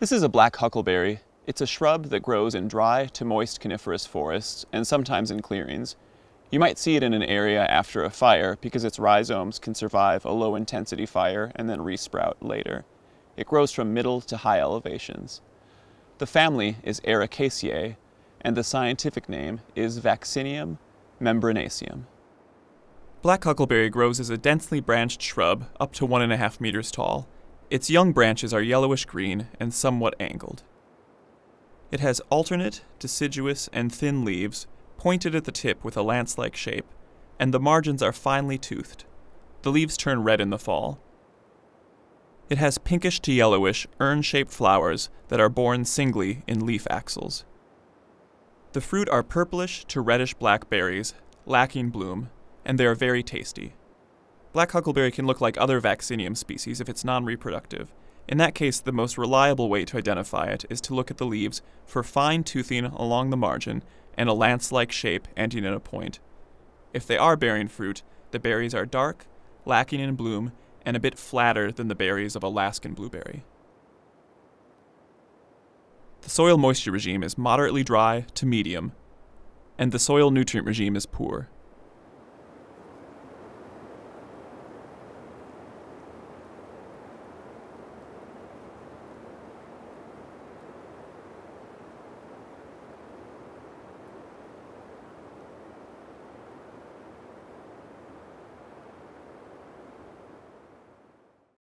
This is a black huckleberry. It's a shrub that grows in dry to moist coniferous forests and sometimes in clearings. You might see it in an area after a fire because its rhizomes can survive a low intensity fire and then resprout later. It grows from middle to high elevations. The family is Ericaceae, and the scientific name is Vaccinium membranaceum. Black huckleberry grows as a densely branched shrub up to one and a half meters tall. Its young branches are yellowish green and somewhat angled. It has alternate, deciduous, and thin leaves, pointed at the tip with a lance like shape, and the margins are finely toothed. The leaves turn red in the fall. It has pinkish to yellowish, urn shaped flowers that are borne singly in leaf axils. The fruit are purplish to reddish black berries, lacking bloom, and they are very tasty. Black huckleberry can look like other vaccinium species if it's non reproductive. In that case, the most reliable way to identify it is to look at the leaves for fine toothing along the margin and a lance like shape ending in a point. If they are bearing fruit, the berries are dark, lacking in bloom, and a bit flatter than the berries of Alaskan blueberry. The soil moisture regime is moderately dry to medium, and the soil nutrient regime is poor.